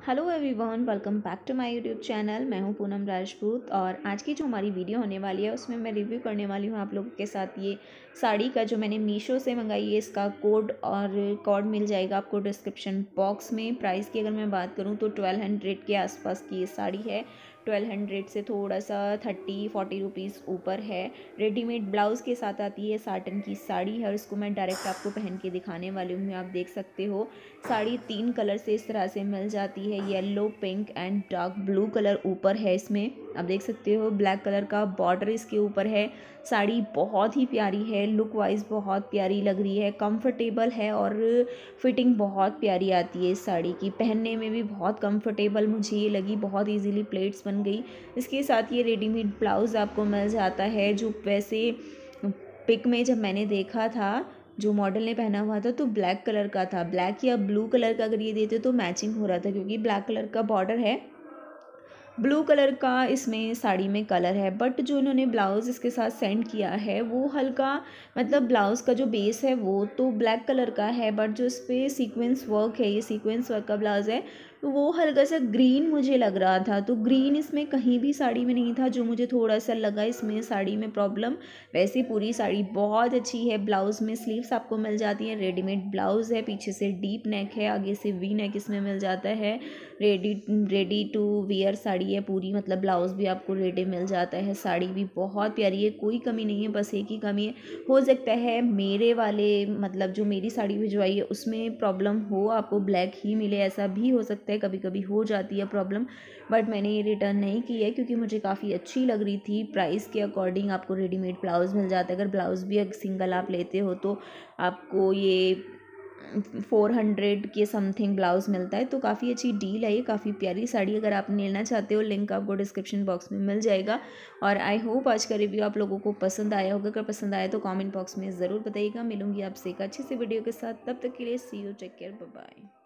Hello everyone welcome back to my YouTube channel मैं हूँ पूनम राजपूत और आज की जो हमारी वीडियो होने वाली है, उसमें मैं रिव्यू करने वाली हूँ आप लोगों के साथ ये साड़ी का जो मैंने मीशो से मंगाई है, इसका कोड और कोड मिल जाएगा आपको डिस्क्रिप्शन बॉक्स में। प्राइस की अगर मैं बात करूँ तो ट्वेल्व हंड्रेड के आसपास की ये साड़ी है। ट्वेल्व हंड्रेड से थोड़ा सा थर्टी फोर्टी रुपीज़ ऊपर है। रेडीमेड ब्लाउज़ के साथ आती है साटन की साड़ी है और इसको मैं डायरेक्ट आपको पहन के दिखाने वाली हूँ, आप देख सकते हो। साड़ी तीन कलर से इस तरह से मिल जाती है yellow pink and dark blue colour ऊपर है इसमें। आप देख सकते हो ब्लैक कलर का बॉर्डर इसके ऊपर है। साड़ी बहुत ही प्यारी है लुक वाइज बहुत प्यारी लग रही है कंफर्टेबल है और फिटिंग बहुत प्यारी आती है इस साड़ी की। पहनने में भी बहुत कंफर्टेबल मुझे ये लगी, बहुत इजीली प्लेट्स बन गई। इसके साथ ये रेडीमेड ब्लाउज़ आपको मिल जाता है, जो वैसे पिक में जब मैंने देखा था जो मॉडल ने पहना हुआ था तो ब्लैक कलर का था। ब्लैक या ब्लू कलर का अगर ये देते तो मैचिंग हो रहा था, क्योंकि ब्लैक कलर का बॉर्डर है। ब्लू कलर का इसमें साड़ी में कलर है बट जो इन्होंने ब्लाउज़ इसके साथ सेंड किया है, वो हल्का मतलब ब्लाउज़ का जो बेस है वो तो ब्लैक कलर का है बट जो इस पर सीक्वेंस वर्क है, ये सीक्वेंस वर्क का ब्लाउज़ है वो हल्का सा ग्रीन मुझे लग रहा था तो ग्रीन इसमें कहीं भी साड़ी में नहीं था जो मुझे थोड़ा सा लगा इसमें साड़ी में प्रॉब्लम। वैसे पूरी साड़ी बहुत अच्छी है, ब्लाउज़ में स्लीव्स आपको मिल जाती हैं, रेडीमेड ब्लाउज़ है, पीछे से डीप नेक है, आगे से वी नेक इसमें मिल जाता है। Ready ready to wear sari है, पूरी मतलब ब्लाउज़ भी आपको रेडी मिल जाता है, साड़ी भी बहुत प्यारी है, कोई कमी नहीं है, बस एक ही कमी है। हो सकता है मेरे वाले मतलब जो मेरी साड़ी भिजवाई है, उसमें प्रॉब्लम हो, आपको ब्लैक ही मिले, ऐसा भी हो सकता है सकता है कभी कभी हो जाती है प्रॉब्लम बट मैंने ये रिटर्न नहीं की है क्योंकि मुझे काफ़ी अच्छी लग रही थी प्राइस के अकॉर्डिंग आपको रेडीमेड ब्लाउज़ मिल जाता है। अगर ब्लाउज़ भी सिंगल आप लेते हो तो आपको ये फोर हंड्रेड के समथिंग ब्लाउज़ मिलता है तो काफ़ी अच्छी डील है ये, काफ़ी प्यारी साड़ी अगर आप लेना चाहते हो लिंक आपको डिस्क्रिप्शन बॉक्स में मिल जाएगा। और आई होप आज का रिव्यू आप लोगों को पसंद आया होगा, अगर पसंद आया तो कमेंट बॉक्स में ज़रूर बताइएगा। मिलूँगी आपसे एक अच्छी सी वीडियो के साथ, तब तक के लिए see you take care bye